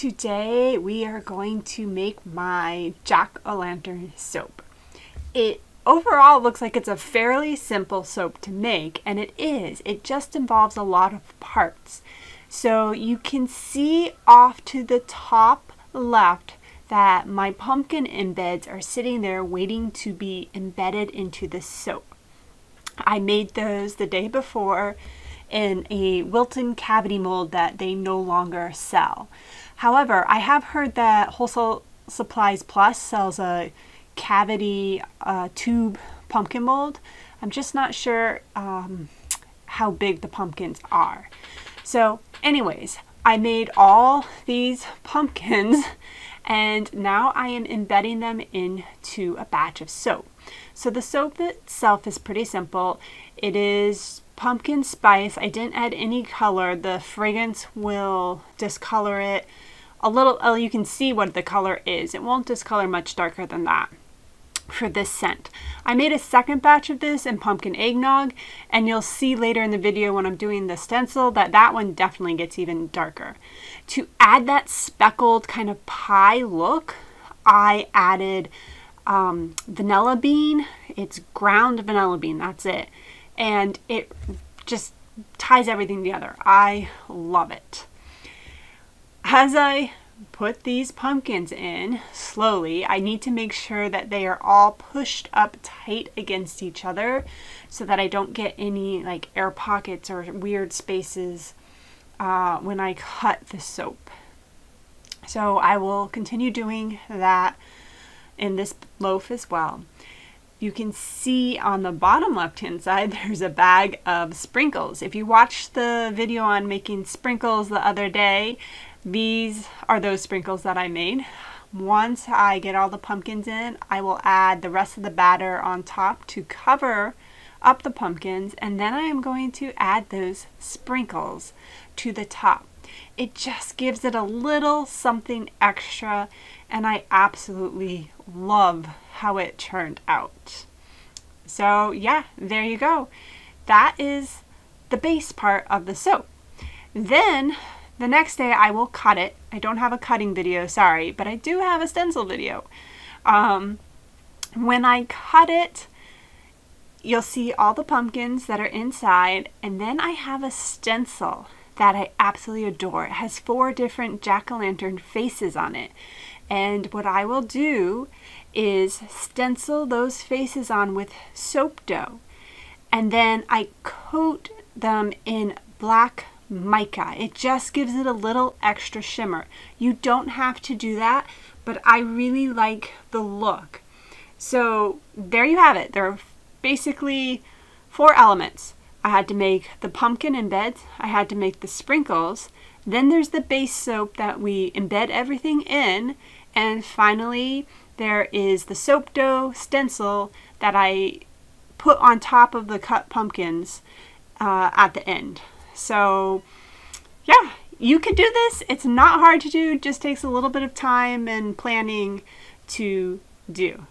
Today we are going to make my jack-o'-lantern soap. It overall looks like it's a fairly simple soap to make and it is. It just involves a lot of parts. So you can see off to the top left that my pumpkin embeds are sitting there waiting to be embedded into the soap. I made those the day before in a Wilton cavity mold that they no longer sell. However, I have heard that Wholesale Supplies Plus sells a cavity uh, tube pumpkin mold. I'm just not sure um, how big the pumpkins are. So anyways, I made all these pumpkins and now I am embedding them into a batch of soap. So the soap itself is pretty simple. It is pumpkin spice. I didn't add any color. The fragrance will discolor it a little. Oh, you can see what the color is. It won't discolor much darker than that for this scent. I made a second batch of this in pumpkin eggnog and you'll see later in the video when I'm doing the stencil that that one definitely gets even darker. To add that speckled kind of pie look, I added um, vanilla bean. It's ground vanilla bean, that's it and it just ties everything together. I love it. As I put these pumpkins in slowly, I need to make sure that they are all pushed up tight against each other so that I don't get any like air pockets or weird spaces uh, when I cut the soap. So I will continue doing that in this loaf as well you can see on the bottom left hand side there's a bag of sprinkles. If you watched the video on making sprinkles the other day, these are those sprinkles that I made. Once I get all the pumpkins in, I will add the rest of the batter on top to cover up the pumpkins and then I am going to add those sprinkles to the top. It just gives it a little something extra and I absolutely love how it turned out. So yeah, there you go. That is the base part of the soap. Then the next day I will cut it. I don't have a cutting video, sorry, but I do have a stencil video. Um, when I cut it, you'll see all the pumpkins that are inside, and then I have a stencil that I absolutely adore. It has four different jack-o'-lantern faces on it. And what I will do is stencil those faces on with soap dough. And then I coat them in black mica. It just gives it a little extra shimmer. You don't have to do that, but I really like the look. So there you have it. There are basically four elements. I had to make the pumpkin embed, I had to make the sprinkles, then there's the base soap that we embed everything in, and finally there is the soap dough stencil that I put on top of the cut pumpkins uh, at the end. So yeah, you can do this. It's not hard to do, just takes a little bit of time and planning to do.